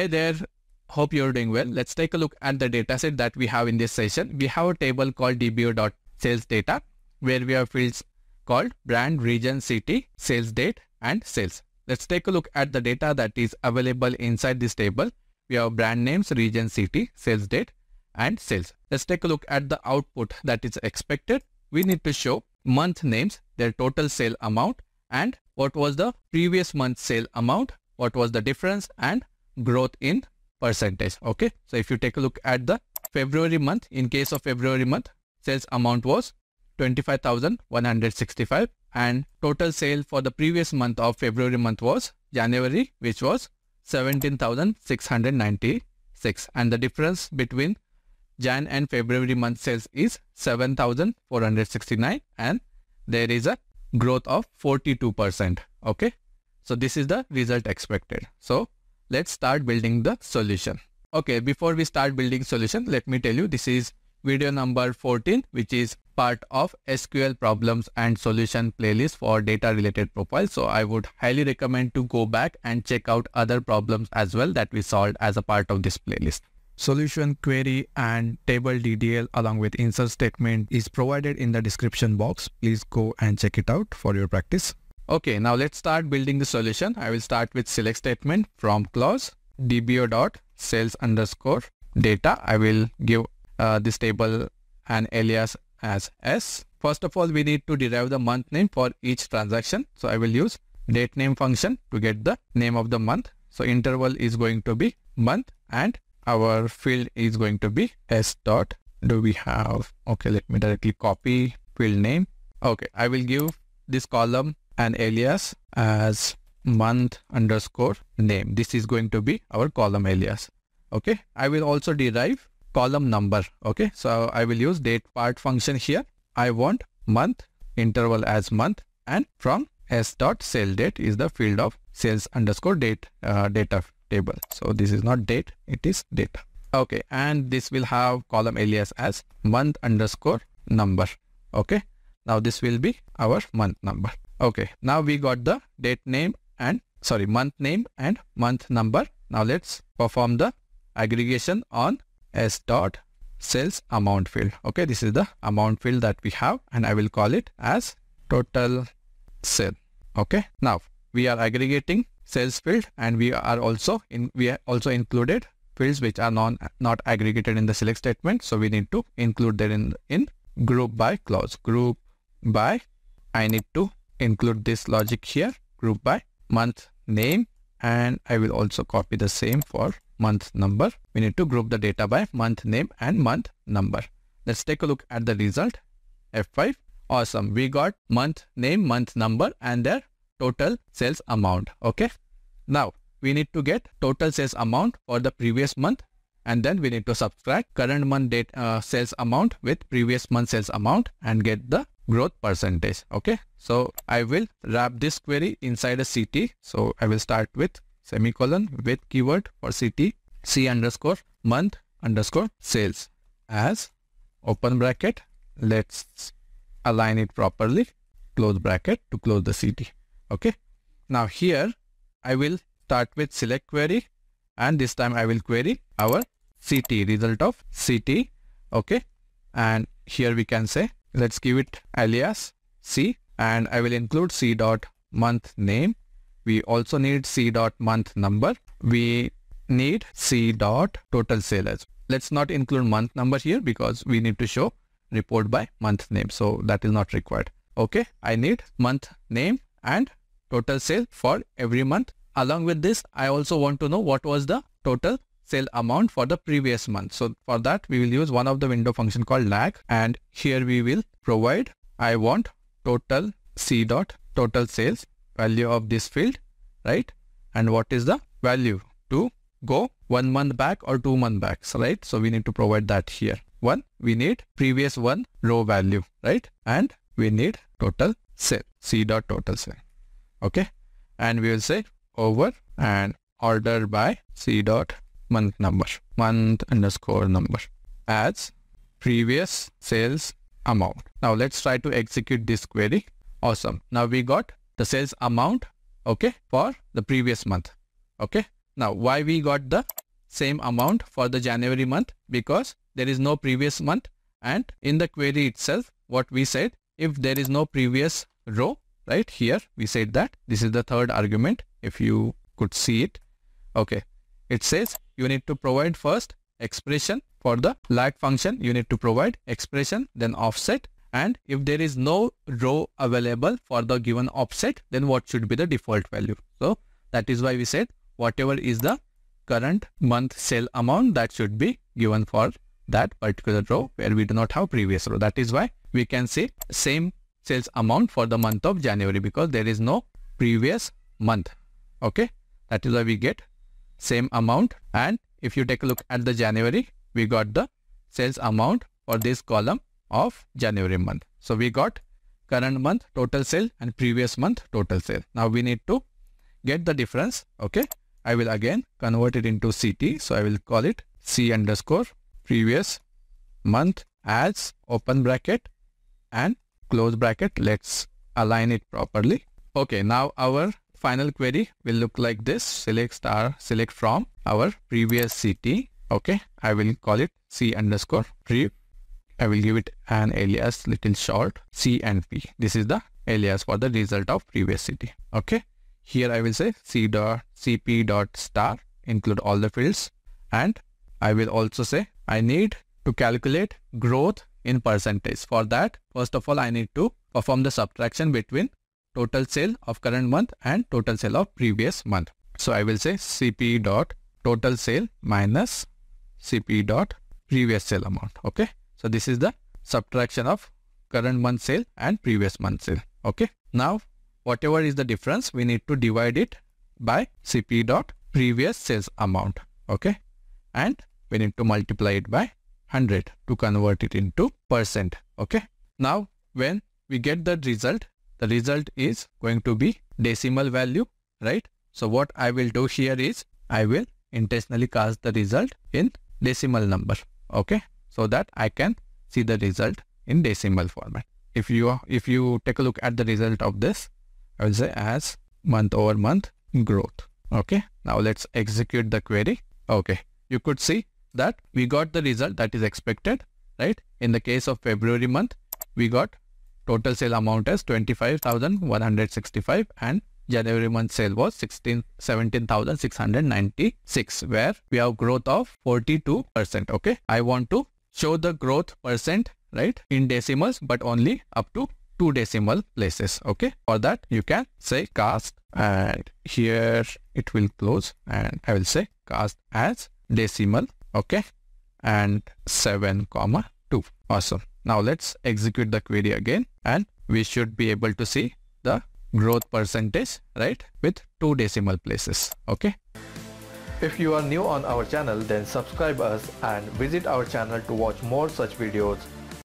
Hey there, hope you're doing well. Let's take a look at the dataset that we have in this session. We have a table called dbo.sales data where we have fields called brand, region, city, sales date and sales. Let's take a look at the data that is available inside this table. We have brand names, region, city, sales date and sales. Let's take a look at the output that is expected. We need to show month names, their total sale amount and what was the previous month sale amount, what was the difference and growth in percentage. Okay. So if you take a look at the February month, in case of February month, sales amount was 25,165 and total sale for the previous month of February month was January, which was 17,696 and the difference between Jan and February month sales is 7,469 and there is a growth of 42%. Okay. So this is the result expected. So let's start building the solution. Okay. Before we start building solution, let me tell you this is video number 14, which is part of SQL problems and solution playlist for data related profiles. So I would highly recommend to go back and check out other problems as well that we solved as a part of this playlist. Solution query and table DDL along with insert statement is provided in the description box. Please go and check it out for your practice. Okay, now let's start building the solution. I will start with select statement from clause dbo dot sales underscore data. I will give uh, this table an alias as s. First of all, we need to derive the month name for each transaction. So I will use date name function to get the name of the month. So interval is going to be month and our field is going to be s dot do we have okay let me directly copy field name okay i will give this column an alias as month underscore name this is going to be our column alias okay i will also derive column number okay so i will use date part function here i want month interval as month and from s dot sale date is the field of sales underscore date uh, data table. So this is not date, it is data. Okay, and this will have column alias as month underscore number. Okay, now this will be our month number. Okay, now we got the date name and sorry, month name and month number. Now let's perform the aggregation on s dot sales amount field. Okay, this is the amount field that we have and I will call it as total sale. Okay, now we are aggregating sales field and we are also in we also included fields which are non not aggregated in the select statement so we need to include that in in group by clause group by i need to include this logic here group by month name and i will also copy the same for month number we need to group the data by month name and month number let's take a look at the result f5 awesome we got month name month number and their total sales amount. Okay. Now we need to get total sales amount for the previous month and then we need to subtract current month date uh, sales amount with previous month sales amount and get the growth percentage. Okay. So I will wrap this query inside a CT. So I will start with semicolon with keyword for CT C underscore month underscore sales as open bracket. Let's align it properly. Close bracket to close the CT. Okay. Now here I will start with select query and this time I will query our CT result of CT. Okay. And here we can say let's give it alias C and I will include C dot month name. We also need C dot month number. We need C dot total sales. Let's not include month number here because we need to show report by month name. So that is not required. Okay. I need month name and total sale for every month. Along with this, I also want to know what was the total sale amount for the previous month. So for that, we will use one of the window function called lag and here we will provide I want total C dot total sales value of this field, right? And what is the value to go one month back or two month back, right? So we need to provide that here. One, we need previous one row value, right? And we need total sale, C dot total sale okay and we will say over and order by c dot month number month underscore number as previous sales amount. Now let's try to execute this query. Awesome. Now we got the sales amount okay for the previous month okay. Now why we got the same amount for the January month? Because there is no previous month and in the query itself what we said if there is no previous row right here we said that this is the third argument if you could see it okay it says you need to provide first expression for the lag function. You need to provide expression then offset. And if there is no row available for the given offset then what should be the default value? So that is why we said whatever is the current month sale amount that should be given for that particular row where we do not have previous row. That is why we can say same sales amount for the month of January because there is no previous month. Okay? That is why we get same amount and if you take a look at the January we got the sales amount for this column of January month. So we got current month total sale and previous month total sale. Now we need to get the difference. Okay. I will again convert it into CT. So I will call it C underscore previous month as open bracket and close bracket. Let's align it properly. Okay. Now our final query will look like this. Select star, select from our previous CT. Okay. I will call it C underscore pre I will give it an alias little short C and P. This is the alias for the result of previous city. Okay. Here I will say C dot CP dot star include all the fields and I will also say I need to calculate growth in percentage. For that, first of all, I need to perform the subtraction between total sale of current month and total sale of previous month. So I will say CP dot total sale minus CP dot previous sale amount. Okay. So this is the subtraction of current month sale and previous month sale. Okay. Now, whatever is the difference, we need to divide it by CP dot previous sales amount. Okay. And we need to multiply it by 100 to convert it into percent. Okay. Now, when we get the result, the result is going to be decimal value, right? So what I will do here is I will intentionally cast the result in decimal number. Okay so that I can see the result in decimal format. If you if you take a look at the result of this, I will say as month over month growth. Okay. Now let's execute the query. Okay. You could see that we got the result that is expected, right? In the case of February month, we got total sale amount as 25,165 and January month sale was 16, 17,696 where we have growth of 42%. Okay. I want to show the growth percent right in decimals but only up to two decimal places okay for that you can say cast and here it will close and i will say cast as decimal okay and 7 comma 2 awesome now let's execute the query again and we should be able to see the growth percentage right with two decimal places okay? If you are new on our channel then subscribe us and visit our channel to watch more such videos